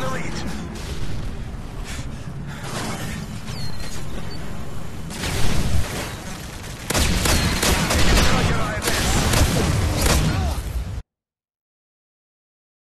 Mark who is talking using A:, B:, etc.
A: the lead.